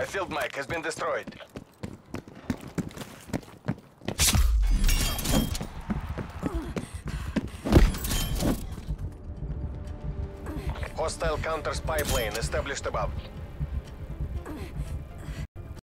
A field mic has been destroyed. Hostile counter spy plane established above.